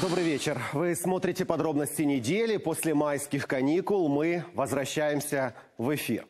Добрый вечер. Вы смотрите подробности недели. После майских каникул мы возвращаемся в эфир.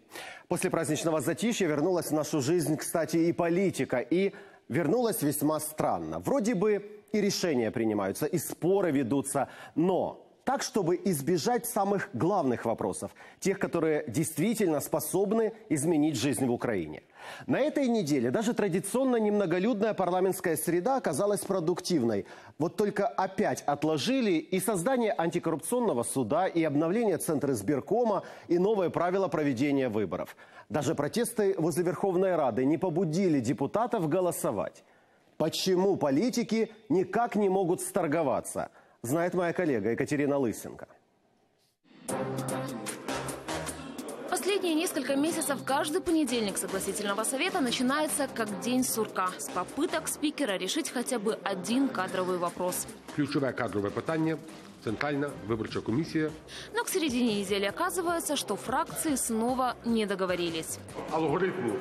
После праздничного затишья вернулась в нашу жизнь, кстати, и политика. И вернулась весьма странно. Вроде бы и решения принимаются, и споры ведутся, но так, чтобы избежать самых главных вопросов, тех, которые действительно способны изменить жизнь в Украине. На этой неделе даже традиционно немноголюдная парламентская среда оказалась продуктивной. Вот только опять отложили и создание антикоррупционного суда, и обновление Центра избиркома, и новые правила проведения выборов. Даже протесты возле Верховной Рады не побудили депутатов голосовать. Почему политики никак не могут сторговаться, знает моя коллега Екатерина Лысенко. Последние несколько месяцев каждый понедельник согласительного совета начинается как день сурка с попыток спикера решить хотя бы один кадровый вопрос. Ключове кадрове питання Центральна виборча комісія. Но к середине недели оказывается, что фракции снова не договорились. Алгоритму,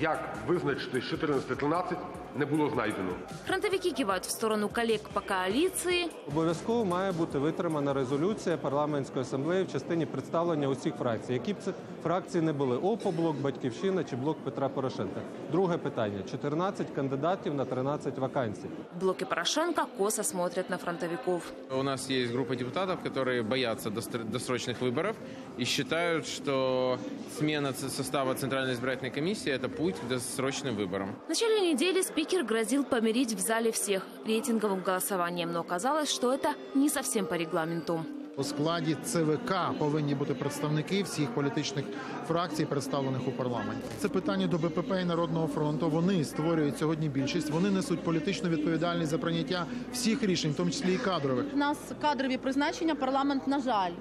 як визначити з 14-13, не було знайдено. Фронтовики кивают в сторону коллег по коалиции, Обов'язково має бути витримана резолюція парламентської асамблеї в частині представлення усіх фракцій, які б це фракції не були ОПО, блок Батьківщина чи блок Петра Порошенка. Друге питання: 14 кандидатів на 13 вакансій. блоки Порошенко косо смотрят на фронтовиков. У нас есть группа депутатов, которые боятся достр- досрочных выборов и считают, что смена ц- состава Центральной избирательной комиссии – это путь к досрочным выборам. В начале недели спикер грозил помирить в зале всех рейтинговым голосованием, но оказалось, что это не совсем по регламенту. У складі ЦВК повинні бути представники всіх політичних фракцій, представлених у парламенті. Це питання до БПП і Народного фронту. Вони створюють сьогодні більшість. Вони несуть політичну відповідальність за прийняття всіх рішень, в тому числі і кадрових. У нас кадрові призначення. Парламент, на жаль,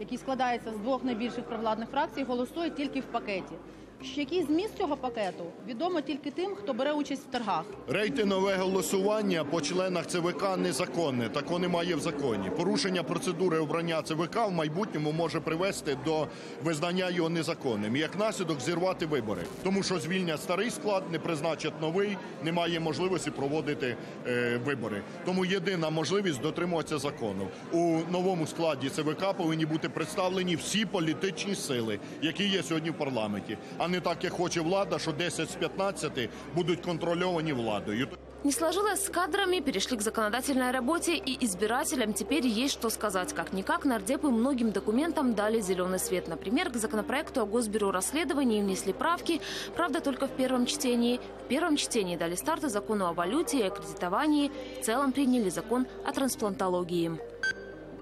який складається з двох найбільших провладних фракцій, голосує тільки в пакеті. Який зміст цього пакету відомо тільки тим, хто бере участь в торгах. Рейтингове голосування по членах ЦВК незаконне, такого немає в законі. Порушення процедури обрання ЦВК в майбутньому може привести до визнання його незаконним. Як наслідок зірвати вибори, тому що звільнять старий склад, не призначать новий, немає можливості проводити е, вибори. Тому єдина можливість дотримуватися закону. У новому складі ЦВК повинні бути представлені всі політичні сили, які є сьогодні в парламенті, а не так, як хоче влада, що 10 з 15 будуть контрольовані владою. Не сложилось с кадрами, перешли к законодательной работе, и избирателям теперь есть что сказать. Как-никак, нардепы многим документам дали зеленый свет. Например, к законопроекту о Госбюро расследований внесли правки, правда, только в первом чтении. В первом чтении дали старт и закону о валюте и аккредитовании. В целом приняли закон о трансплантологии.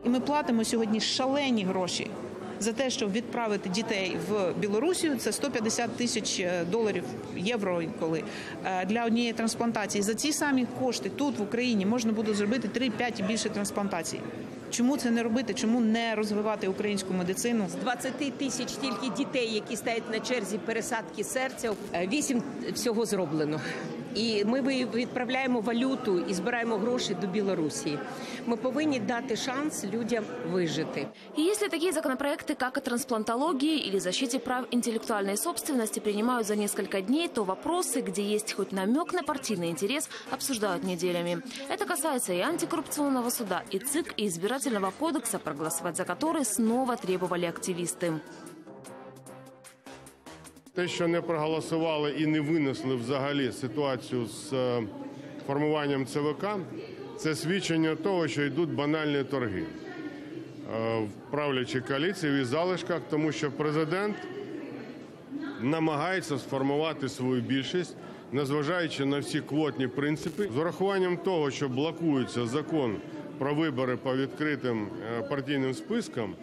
І ми платимо сьогодні шалені гроші за те, щоб відправити дітей в Білорусію. Це 150 тисяч е, доларів, євро інколи е, для однієї трансплантації. За ці самі кошти тут в Україні можна буде зробити 3-5 і більше трансплантацій. Чому це не робити? Чому не розвивати українську медицину? З 20 тисяч тільки дітей, які стоять на черзі пересадки серця, е, вісім всього зроблено. І ми ви- відправляємо валюту і збираємо гроші до Білорусі. Ми повинні дати шанс людям вижити. И если такие законопроекты, как о трансплантологии или защите прав интеллектуальной собственности, принимают за несколько дней, то вопросы, где есть хоть намек на партийный интерес, обсуждают неделями. Это касается и антикоррупционного суда, и ЦИК, и избирательного кодекса, проголосовать за который снова требовали активисты. Те, що не проголосували і не винесли взагалі ситуацію з е, формуванням ЦВК, це свідчення того, що йдуть банальні торги е, в правлячій коаліції в залишках, тому що президент намагається сформувати свою більшість, незважаючи на всі квотні принципи, з урахуванням того, що блокується закон про вибори по відкритим е, партійним спискам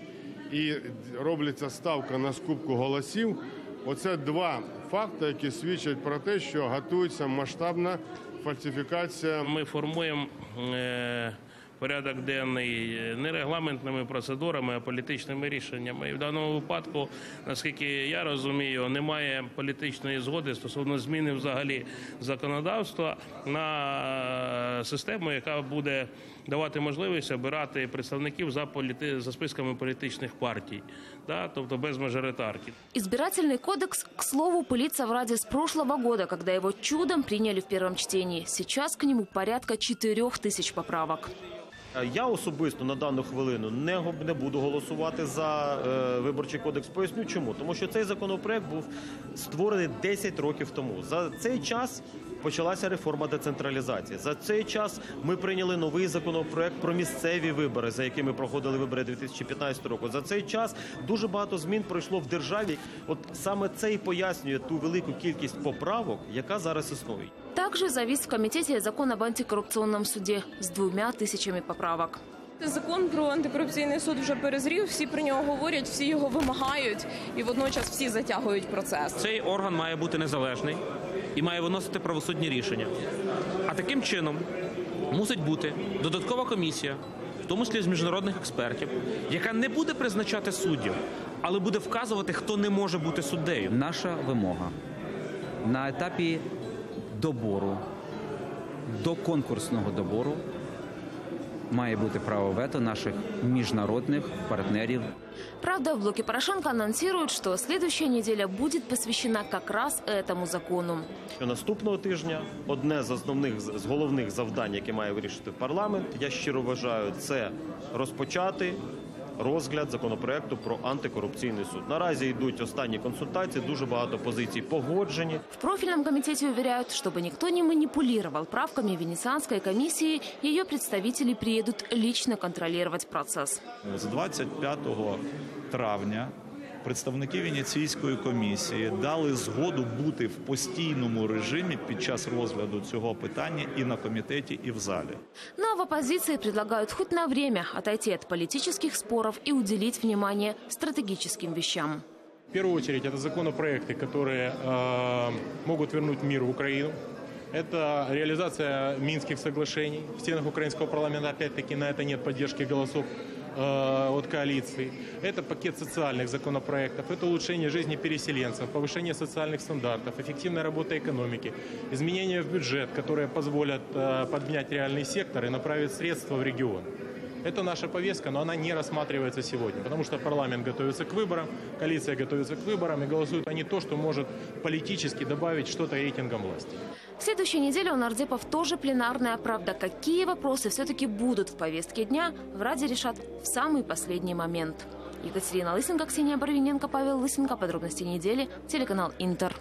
і робляться ставка на скупку голосів. Оце два факти, які свідчать про те, що готується масштабна фальсифікація. Ми формуємо е, порядок денний не регламентними процедурами, а політичними рішеннями. І в даному випадку, наскільки я розумію, немає політичної згоди стосовно зміни взагалі законодавства на е, систему, яка буде давати можливість обирати представників за політи... за списками політичних партій, да? тобто без мажоритарки. Избирательный кодекс, к слову, пылится в Раде с прошлого года, когда его чудом приняли в первом чтении. Сейчас к нему порядка четырех тысяч поправок. Я особисто на дану хвилину не, не буду голосувати за е, виборчий кодекс. Поясню чому. Тому що цей законопроект був створений 10 років тому. За цей час почалася реформа децентралізації. За цей час ми прийняли новий законопроект про місцеві вибори, за якими проходили вибори 2015 року. За цей час дуже багато змін пройшло в державі. От саме це і пояснює ту велику кількість поправок, яка зараз існує. Также завис в комитете закон об антикоррупционном суде с двумя тысячами поправок. Закон про антикорупційний суд вже перезрів. Всі про нього говорять, всі його вимагають, і водночас всі затягують процес. Цей орган має бути незалежний і має виносити правосудні рішення. А таким чином мусить бути додаткова комісія, в тому числі з міжнародних експертів, яка не буде призначати суддів, але буде вказувати, хто не може бути суддею. Наша вимога на етапі добору до конкурсного добору має бути право вето наших міжнародних партнерів. Правда, в блоке Порошенко анонсируют, что следующая неделя будет посвящена как раз этому закону. Наступного тижня одне з основних з головних завдань, яке має вирішити парламент, я щиро вважаю, це розпочати розгляд законопроекту про антикорупційний суд. Наразі йдуть останні консультації, дуже багато позицій погоджені. В профильном комитете уверяют, чтобы никто не манипулировал правками Венецианской комиссии, ее представители приедут лично контролировать процесс. З 25 травня представники Венеційської комісії дали згоду бути в постійному режимі під час розгляду цього питання і на комітеті, і в залі. Ну а в оппозиции предлагают хоть на время отойти от политических споров и уделить внимание стратегическим вещам. В первую очередь, это законопроекты, которые э, могут вернуть мир в Украину. Это реализация Минских соглашений. В стенах украинского парламента, опять-таки, на это нет поддержки голосов э, от коалиции. Это пакет социальных законопроектов, это улучшение жизни переселенцев, повышение социальных стандартов, эффективная работа экономики, изменения в бюджет, которые позволят э, поднять реальный сектор и направить средства в регион. Это наша повестка, но она не рассматривается сегодня, потому что парламент готовится к выборам, коалиция готовится к выборам, и голосуют они то, что может политически добавить что-то рейтингам власти. В следующей неделе у нардепов тоже пленарная. Правда, какие вопросы все-таки будут в повестке дня, в Раде решат в самый последний момент. Екатерина Лысенко, Ксения Барвиненко, Павел Лысенко. Подробности недели. Телеканал «Интер».